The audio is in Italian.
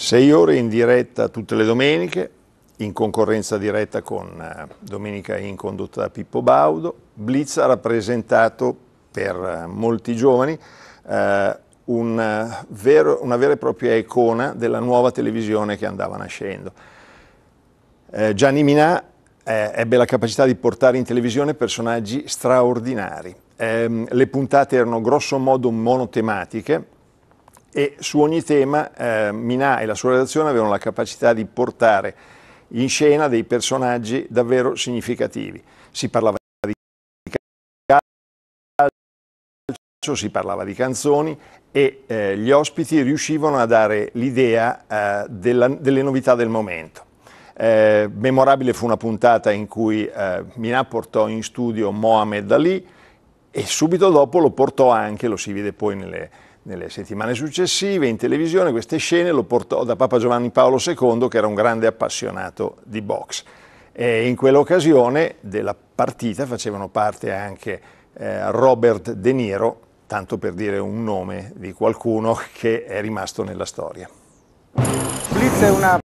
Sei ore in diretta tutte le domeniche, in concorrenza diretta con eh, Domenica in condotta da Pippo Baudo. Blitz ha rappresentato per eh, molti giovani eh, un vero, una vera e propria icona della nuova televisione che andava nascendo. Eh, Gianni Minà eh, ebbe la capacità di portare in televisione personaggi straordinari. Eh, le puntate erano grosso modo monotematiche, e su ogni tema eh, Minà e la sua redazione avevano la capacità di portare in scena dei personaggi davvero significativi. Si parlava di calcio, si parlava di canzoni e eh, gli ospiti riuscivano a dare l'idea eh, delle novità del momento. Eh, memorabile fu una puntata in cui eh, Minà portò in studio Mohamed Ali e subito dopo lo portò anche, lo si vede poi nelle, nelle settimane successive in televisione queste scene lo portò da Papa Giovanni Paolo II che era un grande appassionato di box. E in quell'occasione della partita facevano parte anche eh, Robert De Niro, tanto per dire un nome di qualcuno che è rimasto nella storia. Blitz è una